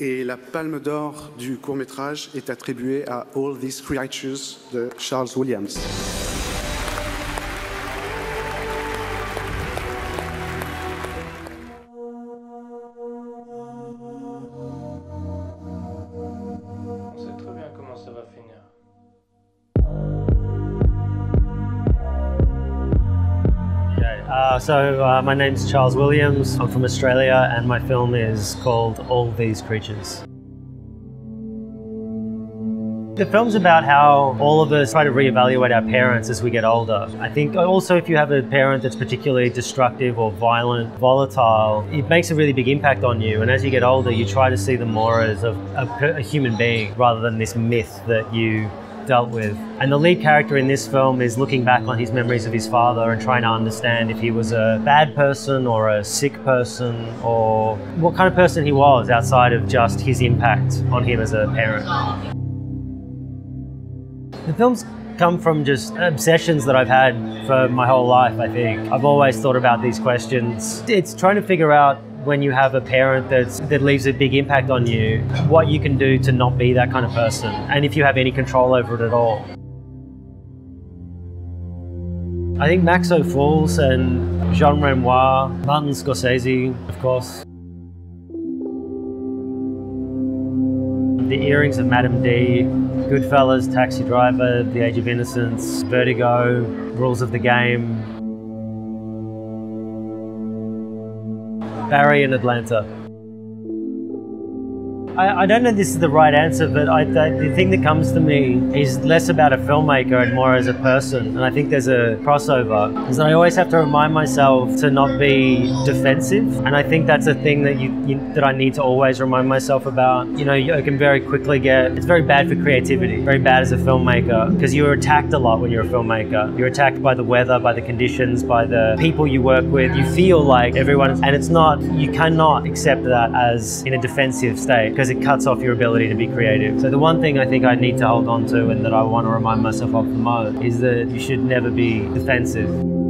Et la palme d'or du court métrage est attribuée à All These Creatures de Charles Williams. Uh, so uh, my name's Charles Williams. I'm from Australia, and my film is called All These Creatures. The film's about how all of us try to reevaluate our parents as we get older. I think also if you have a parent that's particularly destructive or violent, volatile, it makes a really big impact on you. And as you get older, you try to see them more as a, a, a human being rather than this myth that you dealt with. And the lead character in this film is looking back on his memories of his father and trying to understand if he was a bad person or a sick person or what kind of person he was outside of just his impact on him as a parent. The film's come from just obsessions that I've had for my whole life, I think. I've always thought about these questions. It's trying to figure out when you have a parent that's, that leaves a big impact on you, what you can do to not be that kind of person, and if you have any control over it at all. I think Max Ophüls and Jean Renoir, Martin Scorsese, of course. The Earrings of Madame de, Goodfellas, Taxi Driver, The Age of Innocence, Vertigo, Rules of the Game, Barry in Atlanta. I, I don't know this is the right answer, but I, the, the thing that comes to me is less about a filmmaker and more as a person. And I think there's a crossover. Is that I always have to remind myself to not be defensive. And I think that's a thing that you, you that I need to always remind myself about. You know, you can very quickly get it's very bad for creativity, very bad as a filmmaker because you're attacked a lot when you're a filmmaker. You're attacked by the weather, by the conditions, by the people you work with. You feel like everyone, and it's not. You cannot accept that as in a defensive state because it cuts off your ability to be creative. So the one thing I think I need to hold on to and that I want to remind myself of the most is that you should never be defensive.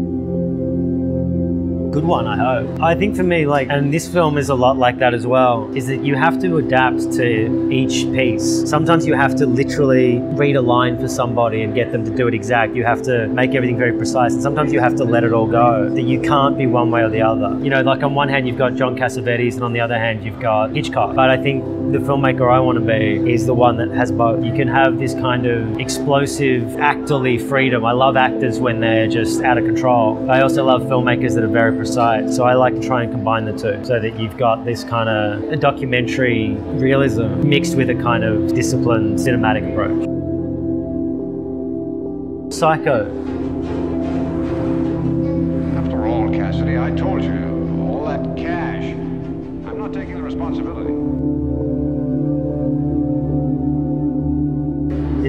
Good one, I hope. I think for me, like, and this film is a lot like that as well, is that you have to adapt to each piece. Sometimes you have to literally read a line for somebody and get them to do it exact. You have to make everything very precise. And sometimes you have to let it all go. That you can't be one way or the other. You know, like on one hand, you've got John Cassavetes, and on the other hand, you've got Hitchcock. But I think the filmmaker I want to be is the one that has both. You can have this kind of explosive, actorly freedom. I love actors when they're just out of control. I also love filmmakers that are very So I like to try and combine the two so that you've got this kind of documentary realism mixed with a kind of disciplined cinematic approach. Psycho.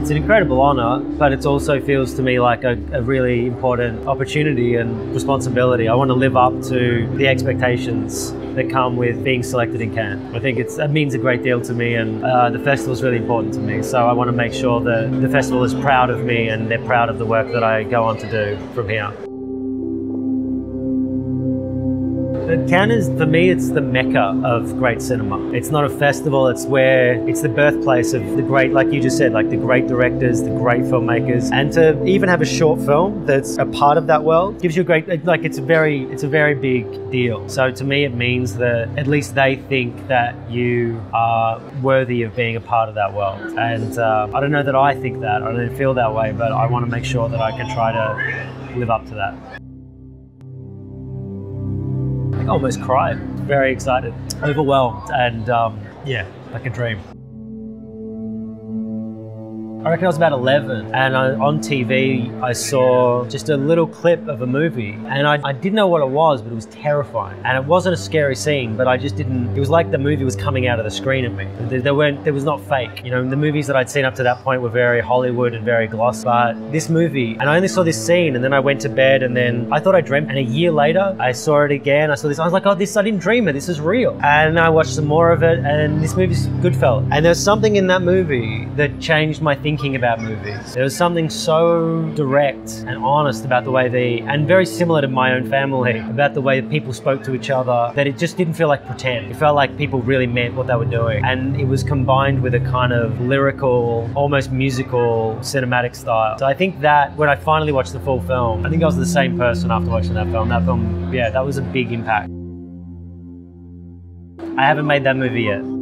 It's an incredible honor, but it also feels to me like a, a, really important opportunity and responsibility. I want to live up to the expectations that come with being selected in Cannes. I think it's, it means a great deal to me, and uh, the festival is really important to me. So I want to make sure that the festival is proud of me and they're proud of the work that I go on to do from here. Cannes for me, it's the mecca of great cinema. It's not a festival, it's where, it's the birthplace of the great, like you just said, like the great directors, the great filmmakers. And to even have a short film that's a part of that world gives you a great, like it's a very, it's a very big deal. So to me, it means that at least they think that you are worthy of being a part of that world. And uh, I don't know that I think that, I don't feel that way, but I want to make sure that I can try to live up to that. Almost cried. Very excited, overwhelmed, and um, yeah, like a dream. I reckon I was about 11, and I, on TV I saw just a little clip of a movie, and I, I, didn't know what it was, but it was terrifying. And it wasn't a scary scene, but I just didn't. It was like the movie was coming out of the screen at me. There, there weren't. There was not fake. You know, the movies that I'd seen up to that point were very Hollywood and very glossy. But this movie, and I only saw this scene, and then I went to bed, and then I thought I dreamt. And a year later, I saw it again. I saw this. I was like, oh, this I didn't dream it. This is real. And I watched some more of it, and this movie's Goodfellas. And there's something in that movie that changed my thinking thinking about movies. There was something so direct and honest about the way they, and very similar to my own family, about the way people spoke to each other, that it just didn't feel like pretend. It felt like people really meant what they were doing. And it was combined with a kind of lyrical, almost musical, cinematic style. So I think that when I finally watched the full film, I think I was the same person after watching that film. That film, yeah, that was a big impact. I haven't made that movie yet.